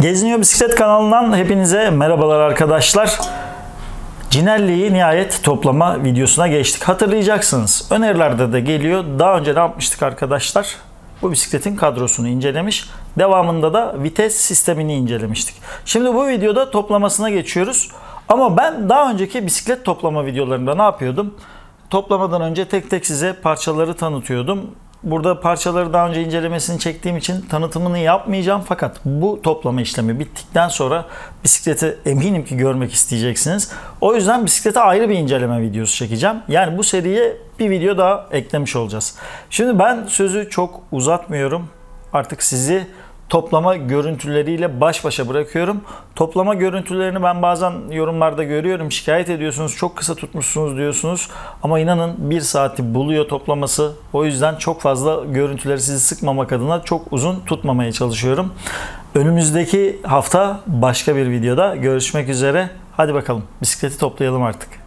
Geziniyor Bisiklet kanalından hepinize merhabalar arkadaşlar. Cinelli'yi nihayet toplama videosuna geçtik. Hatırlayacaksınız. Önerilerde de geliyor. Daha önce ne yapmıştık arkadaşlar? Bu bisikletin kadrosunu incelemiş. Devamında da vites sistemini incelemiştik. Şimdi bu videoda toplamasına geçiyoruz. Ama ben daha önceki bisiklet toplama videolarında ne yapıyordum? Toplamadan önce tek tek size parçaları tanıtıyordum. Burada parçaları daha önce incelemesini çektiğim için tanıtımını yapmayacağım. Fakat bu toplama işlemi bittikten sonra bisikleti eminim ki görmek isteyeceksiniz. O yüzden bisiklete ayrı bir inceleme videosu çekeceğim. Yani bu seriye bir video daha eklemiş olacağız. Şimdi ben sözü çok uzatmıyorum. Artık sizi toplama görüntüleriyle baş başa bırakıyorum. Toplama görüntülerini ben bazen yorumlarda görüyorum. Şikayet ediyorsunuz. Çok kısa tutmuşsunuz diyorsunuz. Ama inanın bir saati buluyor toplaması. O yüzden çok fazla görüntüleri sizi sıkmamak adına çok uzun tutmamaya çalışıyorum. Önümüzdeki hafta başka bir videoda görüşmek üzere. Hadi bakalım bisikleti toplayalım artık.